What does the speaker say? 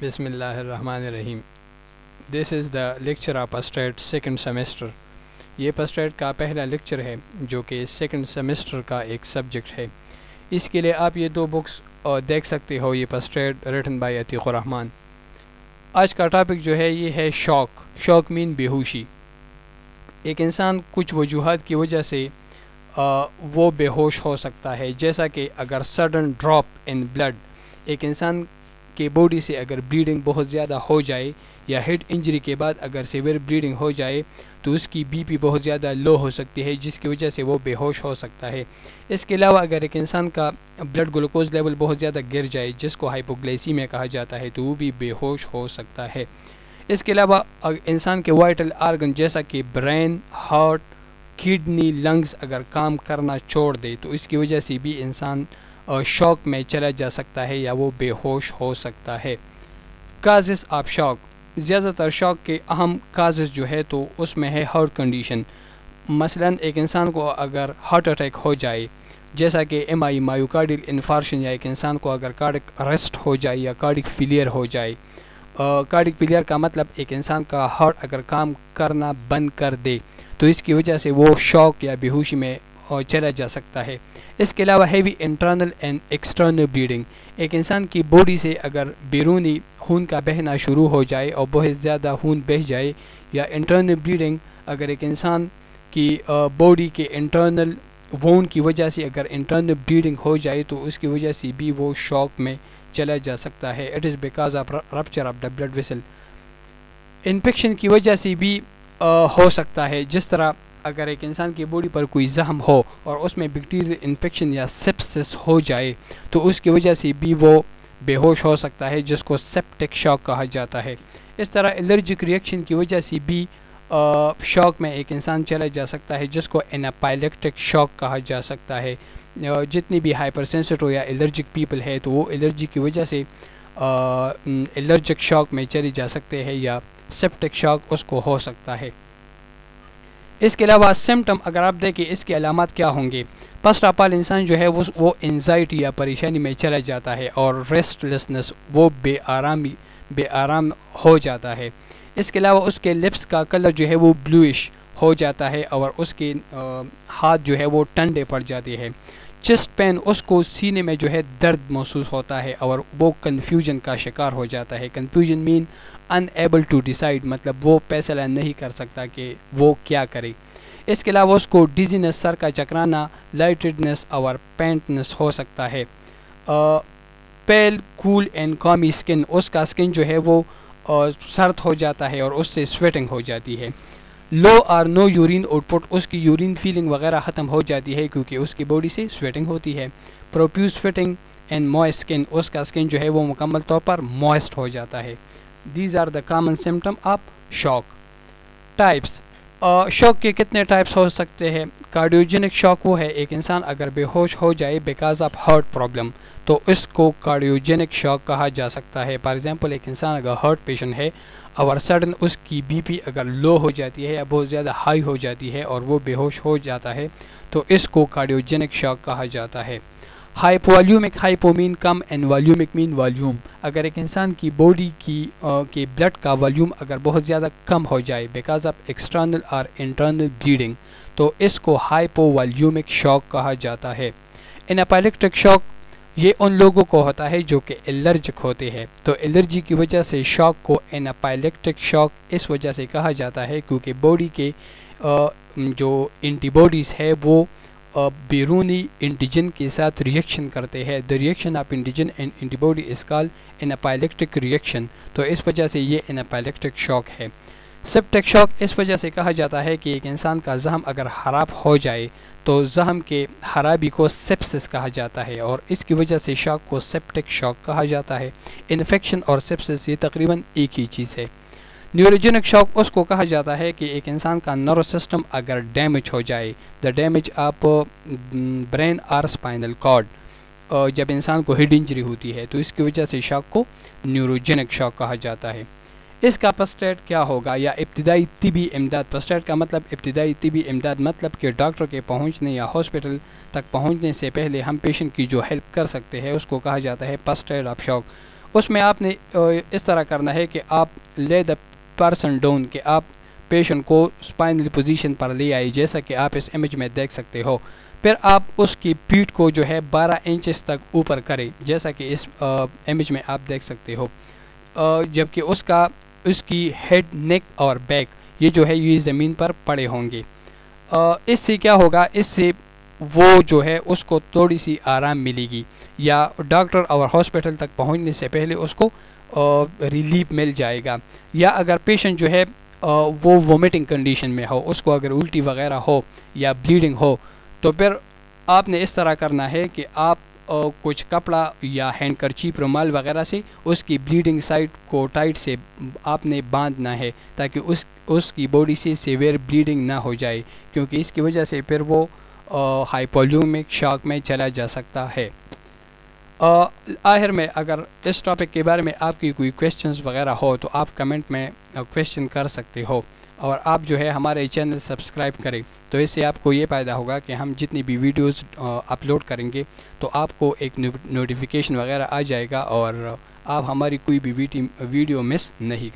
बिसमीम this is the lecture of पस्टेट second semester ये पस्टेट का पहला लेक्चर है जो कि सेकेंड सेमेस्टर का एक सब्जेक्ट है। इसके लिए आप ये दो बुक्स देख सकते हो ये पस्टेट रिटन बाय अतीक़ुररहमान। आज का टॉपिक जो है ये है शौक। शौक मीन बेहोशी। एक इंसान कुछ वजूहत की वजह से आ, वो बेहोश हो सकता है। जैसा कि अगर सडन ड्रॉप इन ब्लड एक इंसान के बॉडी से अगर ब्लीडिंग बहुत ज़्यादा हो जाए या हेड इंजरी के बाद अगर सिवियर ब्लीडिंग हो जाए तो उसकी बीपी बहुत ज़्यादा लो हो सकती है, जिसकी वजह से वो बेहोश हो सकता है। इसके अलावा अगर एक इंसान का ब्लड ग्लूकोज लेवल बहुत ज़्यादा गिर जाए, जिसको हाइपोग्लेसी में कहा जाता है तो वो भी बेहोश हो सकता है। इसके अलावा इंसान के वाइटल आर्गन जैसा कि ब्रेन हार्ट किडनी लंग्स अगर काम करना छोड़ दे तो इसकी वजह से भी इंसान शौक में चला जा सकता है या वो बेहोश हो सकता है। काजिस ऑफ़ शौक। ज़्यादातर शौक के अहम काजिस जो है तो उसमें है हार्ट कंडीशन मसलन एक इंसान को अगर हार्ट अटैक हो जाए, जैसा कि एम आई मायोकार्डियल इन्फार्शन या एक इंसान को अगर कार्डिक अरेस्ट हो जाए या कार्डिक फिलियर हो जाए कार्डिक फिलियर का मतलब एक इंसान का हार्ट अगर काम करना बंद कर दे तो इसकी वजह से वो शौक या बेहोशी में चला जा सकता है। इसके अलावा heavy internal and external bleeding एक इंसान की बॉडी से अगर बैरूनी खून का बहना शुरू हो जाए और बहुत ज़्यादा खून बह जाए या इंटरनल ब्लीडिंग अगर एक इंसान की बॉडी के इंटरनल वोन की वजह से अगर इंटरनल ब्लीडिंग हो जाए तो उसकी वजह से भी वो शॉक में चला जा सकता है। It is because of rupture of the blood vessel infection की वजह से भी आ, हो सकता है। जिस तरह अगर एक इंसान की बॉडी पर कोई जख्म हो और उसमें बैक्टीरियल इन्फेक्शन या सेप्सिस हो जाए तो उसकी वजह से भी वो बेहोश हो सकता है, जिसको सेप्टिक शॉक कहा जाता है। इस तरह एलर्जिक रिएक्शन की वजह से भी शॉक में एक इंसान चला जा सकता है, जिसको एनापाइलेक्टिक शॉक कहा जा सकता है। जितनी भी हाइपर सेंसिटिव या एलर्जिक पीपल है तो वो एलर्जी की वजह से एलर्जिक शॉक में चले जा सकते हैं या सेप्टिक शॉक उसको हो सकता है। इसके अलावा सिम्टम अगर आप देखें, इसके अलामत क्या होंगे? फ़र्स्ट ऑफ़ ऑल इंसान जो है, वो वो एनजाइटी या परेशानी में चला जाता है और रेस्टलेसनेस वो बे आराम बे आराम हो जाता है। इसके अलावा उसके लिप्स का कलर जो है, वो ब्लूइश हो जाता है और उसके हाथ जो है, वो टंडे पड़ जाते हैं। चेस्ट पेन उसको सीने में जो है दर्द महसूस होता है और वो कन्फ्यूज़न का शिकार हो जाता है। Confusion mean unable to decide मतलब वो फैसला नहीं कर सकता कि वो क्या करे। इसके अलावा उसको डिजीनेस सर का चकराना लाइटेडनेस और पेंटनेस हो सकता है। Pale cool and clammy skin उसका स्किन जो है वो सर्द हो जाता है और उससे स्वेटिंग हो जाती है। लो और नो यूरिन आउटपुट उसकी यूरिन फीलिंग वगैरह ख़त्म हो जाती है क्योंकि उसकी बॉडी से स्वेटिंग होती है। Profuse sweating and moist skin उसका स्किन जो है वो मुकम्मल तौर पर मॉइस्ट हो जाता है। These are the common symptom of shock types shock के कितने टाइप्स हो सकते हैं? कार्डियोजेनिक शॉक वो है। एक इंसान अगर बेहोश हो जाए बिकॉज़ ऑफ़ हार्ट प्रॉब्लम तो इसको कार्डियोजेनिक शॉक कहा जा सकता है। फॉर एग्जांपल एक इंसान अगर हार्ट पेशेंट है, और सडन उसकी बीपी अगर लो हो जाती है या बहुत ज़्यादा हाई हो जाती है और वो बेहोश हो जाता है तो इसको कार्डियोजेनिक शॉक कहा जाता है। हाइपोवॉल्यूमिक हाइपोमीन कम एंड वॉल्यूमिक मीन वॉल्यूम अगर एक इंसान की बॉडी की आ, के ब्लड का वॉल्यूम अगर बहुत ज़्यादा कम हो जाए बिकॉज़ ऑफ़ एक्सटर्नल और इंटरनल ब्लीडिंग तो इसको हाइपोवॉल्यूमिक शॉक कहा जाता है। एनापाइलेक्ट्रिक शॉक ये उन लोगों को होता है जो कि एलर्जिक होते हैं। तो एलर्जी की वजह से शॉक को एनापाइलेक्ट्रिक शॉक इस वजह से कहा जाता है क्योंकि बॉडी के आ, जो एंटीबॉडीज़ है वो बैरूनी एंटीजन के साथ रिएक्शन करते हैं। The reaction of antigen and antibody is call anaphylactic reaction तो इस वजह से ये एनापाइलेक्ट्रिक शॉक है। सेप्टिक शॉक इस वजह से कहा जाता है कि एक इंसान का जहम अगर ख़राब हो जाए तो जहम के खराबी को सेप्सिस कहा जाता है और इसकी वजह से शॉक को सेप्टिक शॉक कहा जाता है। इन्फेक्शन और सेप्सिस ये तकरीबन एक ही चीज़ है। न्यूरोजेनिक शॉक उसको कहा जाता है कि एक इंसान का नर्व सिस्टम अगर डैमेज हो जाए the damage of brain or spinal cord जब इंसान को हेड इंजरी होती है तो इसकी वजह से शॉक को न्यूरोजेनिक शॉक कहा जाता है। इसका पस्टेट क्या होगा? या इब्तदाई तिबी इमदाद पस्टेट का मतलब इब्तदाई तिबी इमदाद मतलब कि डॉक्टर के पहुँचने या हॉस्पिटल तक पहुँचने से पहले हम पेशेंट की जो हेल्प कर सकते हैं, उसको कहा जाता है पस्टेट ऑफ़ शॉक उसमें आपने इस तरह करना है कि आप ले द पर्सन डाउन कि आप पेशेंट को स्पाइनल पोजीशन पर ले आए जैसा कि आप इस इमेज में देख सकते हो। फिर आप उसकी पीठ को जो है 12 इंचेस तक ऊपर करें, जैसा कि इस इमेज में आप देख सकते हो। जबकि उसका, उसकी हेड नेक और बैक ये जो है, ये ज़मीन पर पड़े होंगे। इससे क्या होगा? इससे वो जो है, उसको थोड़ी सी आराम मिलेगी। या डॉक्टर और हॉस्पिटल तक पहुँचने से पहले उसको रिलीफ मिल जाएगा। या अगर पेशेंट जो है वो वोमिटिंग कंडीशन में हो, उसको अगर उल्टी वगैरह हो या ब्लीडिंग हो तो फिर आपने इस तरह करना है कि आप कुछ कपड़ा या हैंड करचीप रुमाल वगैरह से उसकी ब्लीडिंग साइड को टाइट से आपने बांधना है, ताकि उस, उसकी बॉडी से सीवियर ब्लीडिंग ना हो जाए, क्योंकि इसकी वजह से फिर वो हाइपोल्यूमिक शॉक में चला जा सकता है। आखिर में अगर इस टॉपिक के बारे में आपकी कोई क्वेश्चंस वगैरह हो तो आप कमेंट में क्वेश्चन कर सकते हो। और आप जो है हमारे चैनल सब्सक्राइब करें तो इससे आपको ये फ़ायदा होगा कि हम जितनी भी वीडियोस अपलोड करेंगे तो आपको एक नोटिफिकेशन वगैरह आ जाएगा और आप हमारी कोई भी वीडियो मिस नहीं